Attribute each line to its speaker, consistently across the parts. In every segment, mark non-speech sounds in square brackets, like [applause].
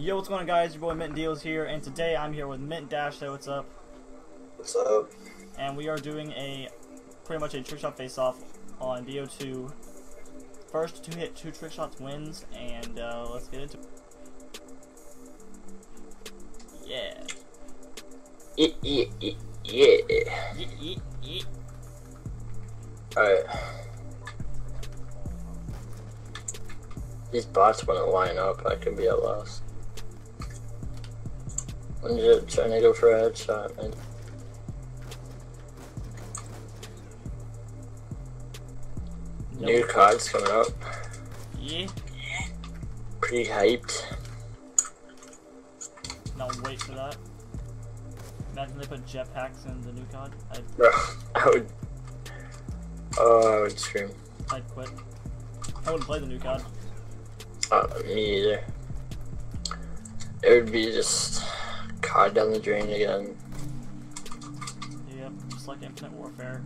Speaker 1: Yo, what's going on, guys? Your boy Mint Deals here, and today I'm here with Mint Dash. Say what's up.
Speaker 2: What's up?
Speaker 1: And we are doing a pretty much a trick shot face off on BO2. First to hit two trick shots wins, and uh, let's get into it. Yeah.
Speaker 2: Yeah, yeah, yeah, yeah. Alright. These bots to line up, I could be at loss. I'm just trying to go for a headshot, man. New
Speaker 1: Nope.
Speaker 2: cards coming up.
Speaker 1: Yeah.
Speaker 2: Pretty hyped.
Speaker 1: No, wait for that. Imagine they put jetpacks in the new COD. I'd, [laughs]
Speaker 2: Bro, I would. Oh, I would scream.
Speaker 1: I'd quit. I wouldn't play the new COD.
Speaker 2: Uh, me either. It would be just COD down the drain again.
Speaker 1: Yep, just like Infinite Warfare.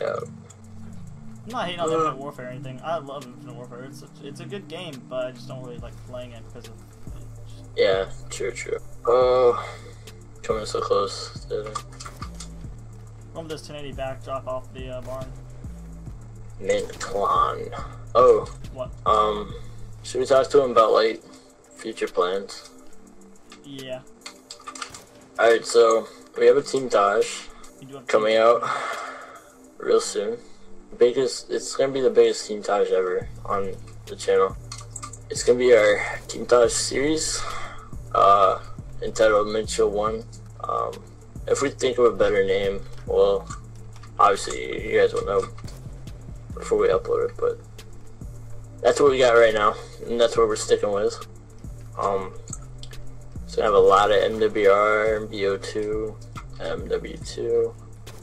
Speaker 2: Yeah.
Speaker 1: I'm not hating on
Speaker 2: Uh.
Speaker 1: Infinite Warfare or anything. I love Infinite Warfare. It's a, it's a good game, but I just don't really like playing it because of. It just,
Speaker 2: Yeah, true, true. Oh, coming so close. to the
Speaker 1: Run with this 1080 backdrop off the uh, barn.
Speaker 2: Mint clan. Oh,
Speaker 1: What?
Speaker 2: um, should we talk to him about like future plans?
Speaker 1: Yeah.
Speaker 2: Alright, so we have a Teamtage
Speaker 1: You do have
Speaker 2: coming out real soon. Biggest, it's gonna be the biggest Teamtage ever on the channel. It's gonna be our Teamtage series, uh, entitled Mitchell One. Um, if we think of a better name, well, obviously you guys will know before we upload it, but that's what we got right now, and that's what we're sticking with. Um, it's gonna have a lot of MWR, BO2, MW2.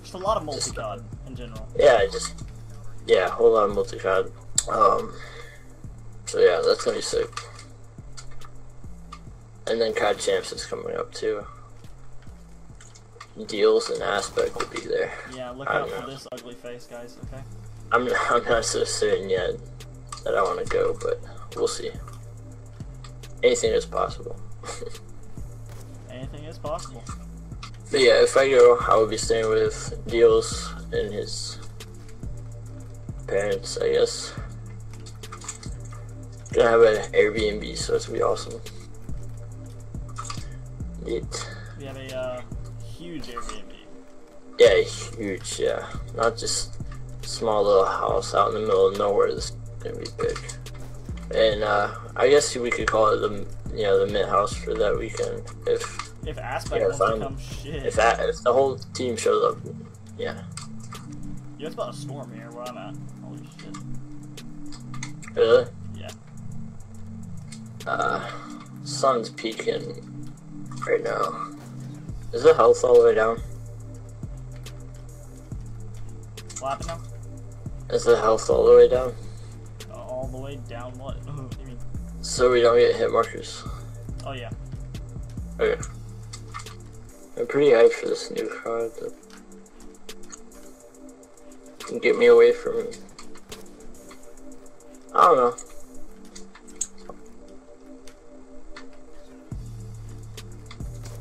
Speaker 1: Just a lot of multi COD in general.
Speaker 2: Yeah, just yeah, a whole lot of multi-cod. Um, so yeah, that's gonna be sick. And then COD Champs is coming up too. Deals and Aspect will be there.
Speaker 1: Yeah, look out for this ugly face, guys, okay?
Speaker 2: I'm I'm not so certain yet that I want to go, but we'll see. Anything is possible. [laughs]
Speaker 1: Anything is possible.
Speaker 2: But yeah, if I go, I will be staying with Deals and his parents, I guess. Gonna have an Airbnb, so it's gonna be awesome. Neat.
Speaker 1: We have a uh, huge Airbnb.
Speaker 2: Yeah, huge, yeah. Not just small little house out in the middle of nowhere. This is gonna be big. And uh, I guess we could call it the you know the mint house for that weekend if
Speaker 1: If Aspect
Speaker 2: Yeah,
Speaker 1: wants to come shit.
Speaker 2: if that if the whole team shows up. Yeah.
Speaker 1: Yo, it's about a storm here where I'm at. Holy shit.
Speaker 2: Really?
Speaker 1: Yeah.
Speaker 2: Uh, sun's peaking right now. Is the health all the way down?
Speaker 1: What happened now?
Speaker 2: Is the health all the way down?
Speaker 1: All the way down what? [laughs] you mean?
Speaker 2: So we don't get hit markers.
Speaker 1: Oh, yeah.
Speaker 2: Okay. I'm pretty hyped for this new card. That can get me away from. it. I don't know.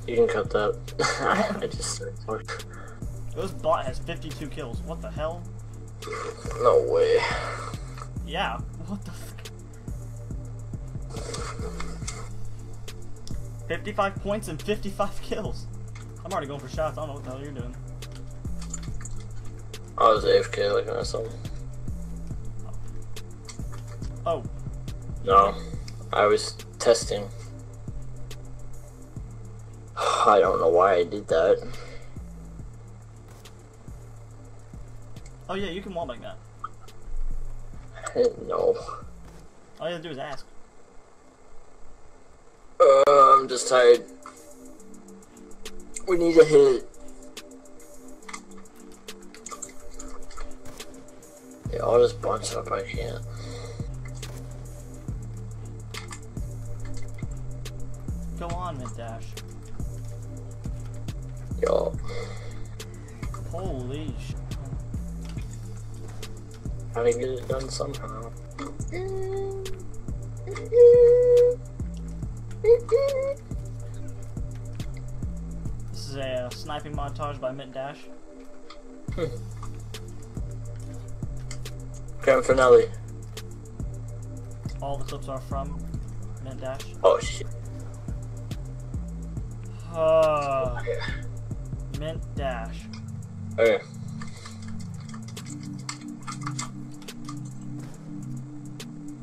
Speaker 2: You can cut that. [laughs] I just
Speaker 1: This bot has 52 kills. What the hell?
Speaker 2: no way.
Speaker 1: Yeah. What the f- 55 points and 55 kills. I'm already going for shots. I don't know what the hell you're doing.
Speaker 2: I was AFK looking at something.
Speaker 1: Oh,
Speaker 2: No, I was testing. [sighs] I don't know why I did that.
Speaker 1: oh yeah, you can wall like that.
Speaker 2: No.
Speaker 1: All you have to do is ask.
Speaker 2: Uh, I'm just tired. We need to hit. Yeah, I'll just bunch up. right can't.
Speaker 1: Go on, Mint Dash.
Speaker 2: Yo,
Speaker 1: Holy sh.
Speaker 2: gotta get it done somehow. [laughs]
Speaker 1: Is a uh, sniping montage by Mint Dash.
Speaker 2: Grand finale.
Speaker 1: All the clips are from Mint Dash.
Speaker 2: Oh shit.
Speaker 1: Uh, Mint Dash.
Speaker 2: Okay.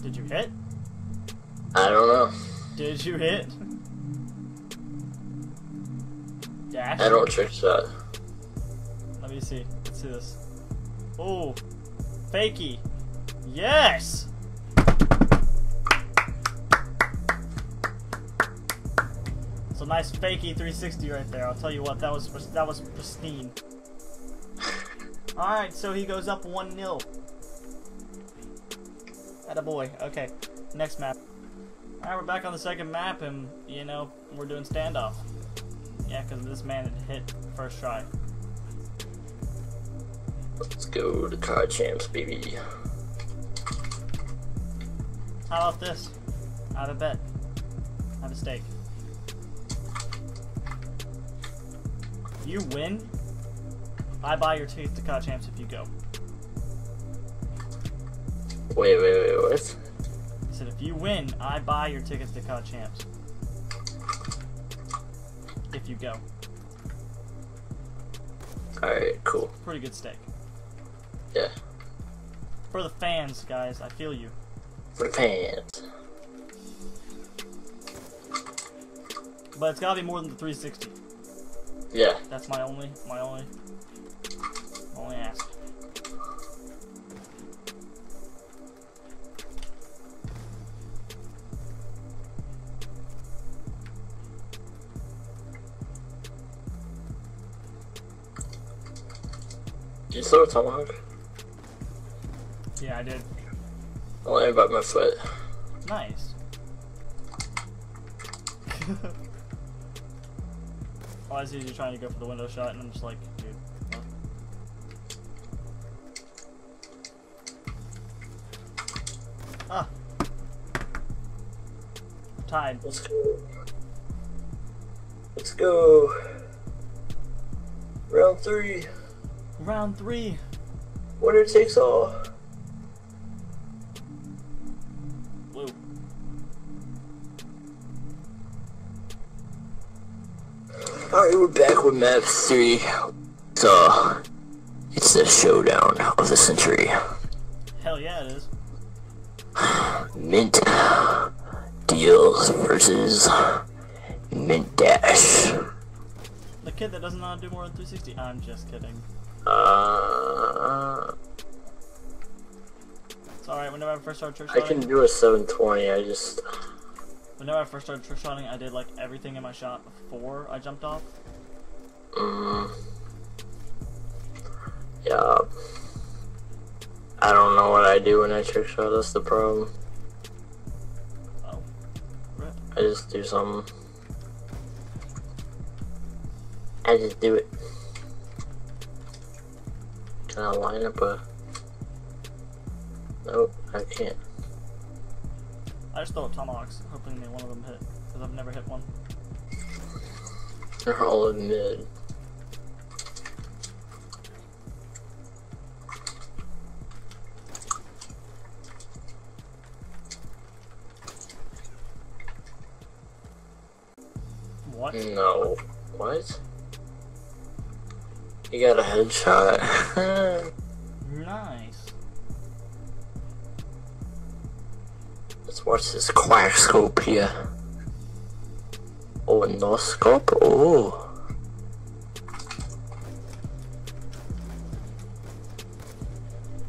Speaker 1: Did you hit?
Speaker 2: I don't know.
Speaker 1: Did you hit? Dash?
Speaker 2: I don't trick shot.
Speaker 1: Let me see. Let's see this. Oh, fakey. Yes. So nice fakey 360 right there. I'll tell you what, that was that was pristine. [laughs] All right, so he goes up one 0 At a boy. Okay, next map. All right, we're back on the second map, and you know we're doing standoff. Yeah, because this man had hit first try.
Speaker 2: Let's go to COD Champs, baby.
Speaker 1: How about this? I have a bet. I have a stake. You win, I buy your tickets to COD Champs if you go.
Speaker 2: Wait, wait, wait, what?
Speaker 1: I said if you win, I buy your tickets to COD Champs. If you go.
Speaker 2: Alright, cool.
Speaker 1: Pretty good stake.
Speaker 2: Yeah.
Speaker 1: For the fans, guys, I feel you.
Speaker 2: For the fans.
Speaker 1: But it's gotta be more than the 360.
Speaker 2: Yeah.
Speaker 1: That's my only, my only
Speaker 2: Did you throw a tomahawk?
Speaker 1: Yeah, I did.
Speaker 2: I landed about my foot.
Speaker 1: Nice. [laughs] All I see is you trying to go for the window shot, and I'm just like, dude. Ah. Tied.
Speaker 2: Let's go. Let's go. Round three.
Speaker 1: Round three.
Speaker 2: Winner takes all.
Speaker 1: Woo.
Speaker 2: Alright, we're back with map three. So, it's the showdown of the century.
Speaker 1: Hell yeah, it is.
Speaker 2: Mint deals versus Mint Dash.
Speaker 1: The kid that doesn't know how to do more than 360. I'm just kidding.
Speaker 2: Uh,
Speaker 1: It's alright. Whenever I first started trick
Speaker 2: I can do a 720. I just
Speaker 1: whenever I first started trick shotting, I did like everything in my shot before I jumped off.
Speaker 2: Mm. Yeah. I don't know what I do when I trick shot. That's the problem.
Speaker 1: Oh. Rip.
Speaker 2: I just do something. I just do it. Can I line up a? Nope, I can't.
Speaker 1: I just throw up tomahawks, hoping that one of them hit, because I've never hit one.
Speaker 2: They're all in mid.
Speaker 1: What?
Speaker 2: No. What? You got a headshot. [laughs]
Speaker 1: Nice.
Speaker 2: Let's watch this scope here. Oh, a no scope? Oh.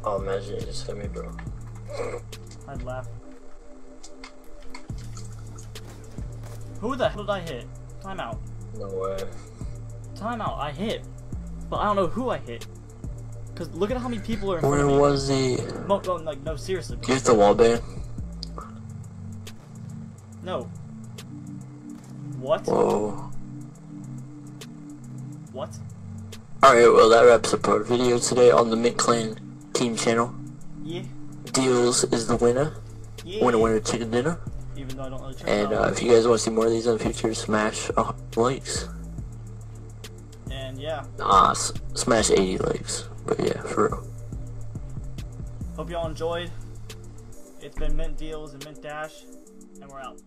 Speaker 2: Oh, imagine you just hit me, bro.
Speaker 1: I'd laugh. Who the hell did I hit? Timeout.
Speaker 2: No way.
Speaker 1: Timeout. I hit. But I don't know who I hit. Because look at how many people are in front
Speaker 2: Where
Speaker 1: of me.
Speaker 2: was he?
Speaker 1: No, no, like, no, seriously.
Speaker 2: Here's the wallbang.
Speaker 1: No. What?
Speaker 2: Whoa.
Speaker 1: What?
Speaker 2: Alright, well, that wraps up our video today on the Mint Clan team channel.
Speaker 1: Yeah.
Speaker 2: Deals is the winner.
Speaker 1: Yeah.
Speaker 2: Winner, winner, chicken dinner.
Speaker 1: even though I don't really
Speaker 2: And uh, if you guys want to see more of these in the future, smash 100 likes.
Speaker 1: Yeah,
Speaker 2: Ah, s- smash 80 likes. But yeah, for real.
Speaker 1: hope y'all enjoyed. It's been Mint Deals and Mint Dash, and we're out.